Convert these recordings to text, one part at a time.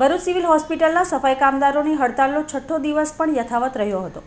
Bharuch civil હોસ્પિટલના સફાઈ કામદારોની હડતાલનો છઠ્ઠો દિવસ પણ યથાવત રહ્યો હતો.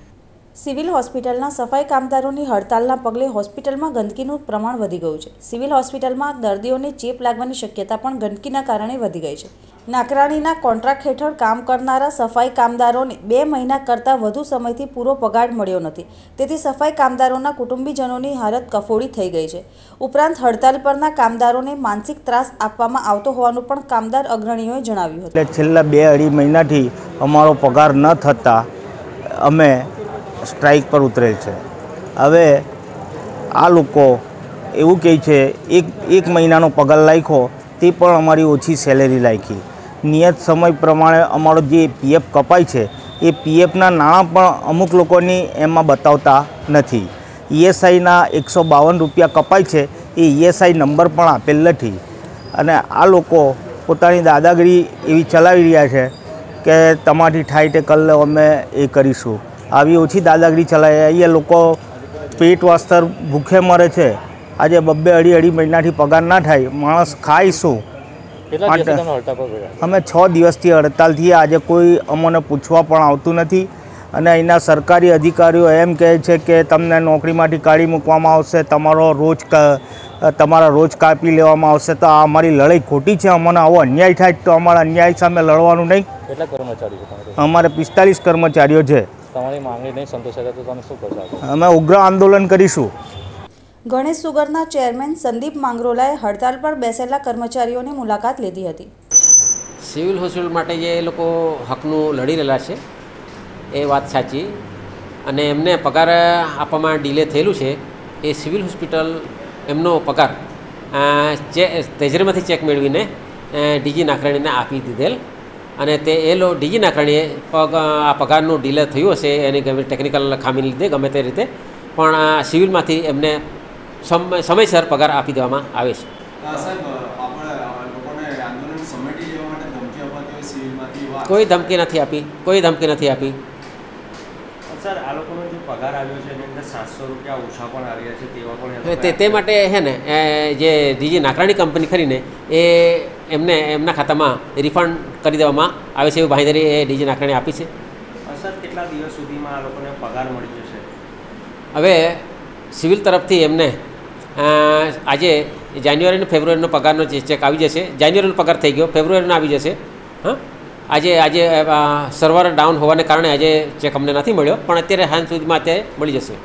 સિવિલ હોસ્પિટલના સફાઈ કામદારોની હડતાલના પગલે હોસ્પિટલમાં ગંદકીનું પ્રમાણ વધી ગયું છે. સિવિલ હોસ્પિટલમાં દર્દીઓને ચેપ લાગવાની શક્યતા પણ ગંદકીના કારણે વધી ગઈ છે. નાકરાણીના કોન્ટ્રાક્ટ હેઠળ કામ કરનારા સફાઈ કામદારોને બે મહિના કરતાં વધુ સમયથી પૂરો પગાર મળ્યો નથી. તેથી સફાઈ કામદારોના કુટુંબીજનોની હાલત કફોડી થઈ ગઈ છે. ઉપરાંત હડતાલ પરના કામદારોને માનસિક ત્રાસ આપવામાં આવતો હોવાનું પણ કામદાર અગ્રણીઓએ જણાવ્યું હતું. છેલ્લા બે અઢી મહિનાથી અમારો પગાર ન થતાં અમે સ્ટ્રાઇક પર ઉતરેલ છે. હવે આ લોકો એવું કહે છે, એક એક મહિનાનો પગાર લાખ્યો તે પણ અમારી ઓછી સેલેરી લાખી નિયત સમય પ્રમાણે અમારો જે પીએફ કપાય છે, એ પીએફના નાણાં પણ અમુક લોકોની એમાં બતાવતા નથી. ઈએસઆઈના એકસો બાવન રૂપિયા કપાય છે, એ ઈએસઆઈ નંબર પણ આપેલ નથી. અને આ લોકો પોતાની દાદાગીરી એવી ચલાવી રહ્યા છે કે તમારી થાય તે અમે એ કરીશું. આવી ઓછી દાદાગીરી ચલાવે અહીંયા લોકો પેટ વાસ્તર ભૂખે મરે છે. આજે બબ્બે અઢી અઢી મહિનાથી પગાર ના થાય. માણસ ખાય શું? અમે છ દિવસથી હડતાલથી આજે કોઈ અમને પૂછવા પણ આવતું નથી. અને અહીંના સરકારી અધિકારીઓ એમ કહે છે કે તમને નોકરીમાંથી કાઢી મૂકવામાં આવશે તમારો રોજ તમારા રોજ કાપી લેવામાં આવશે. તો આ અમારી લડાઈ ખોટી છે. અમને આવો અન્યાય થાય તો અમારા અન્યાય સામે લડવાનું નહીં. અમારે પિસ્તાલીસ કર્મચારીઓ છે. તમારી માંગણી નહીં સંતોષાય તો તમે શું કરશો? અમે ઉગ્ર આંદોલન કરીશું. ગણેશ સુગરના ચેરમેન સંદીપ માંગરોલાએ હડતાલ પર બેસેલા કર્મચારીઓની મુલાકાત લીધી હતી. સિવિલ હોસ્પિટલ માટે જે એ લોકો હકનું લડી રહેલા છે એ વાત સાચી. અને એમને પગાર આપવામાં ડિલે થયેલું છે એ સિવિલ હોસ્પિટલ એમનો પગાર ચે તેજરીમાંથી ચેક મેળવીને ડીજી નાખરાણીને આપી દીધેલ. અને તે એ લો ડીજીના કારણે પગ આ પગારનું ડીલે થયું હશે એની ગમે ટેકનિકલ ખામીને લીધે ગમે તે રીતે. પણ આ સિવિલમાંથી એમને સમ સમયસર પગાર આપી દેવામાં આવે છે. કોઈ ધમકી નથી આપી કોઈ ધમકી નથી આપી. સર આ લોકોનો જે પગાર આવ્યો છે એની અંદર સાતસો રૂપિયા ઓછા પણ આવ્યા છે તેવા પણ તે તે માટે હે ને જે ડીજી નાકરાણી કંપની ખરીને એ એમને એમના ખાતામાં રિફંડ કરી દેવામાં આવે છે એવી બાંહેધરી એ ડીજી નાકરાણી આપી છે. સર કેટલા દિવસ સુધીમાં આ લોકોને પગાર મળી જશે? હવે સિવિલ તરફથી એમને આજે જાન્યુઆરી અને ફેબ્રુઆરીનો પગારનો જે ચેક આવી જશે જાન્યુઆરીનો પગાર થઈ ગયો ફેબ્રુઆરીનો આવી જશે હા? આજે આજે સર્વર ડાઉન હોવાને કારણે આજે ચેક અમને નથી મળ્યો, પણ અત્યારે હાલ સુધીમાં અત્યારે મળી જશે.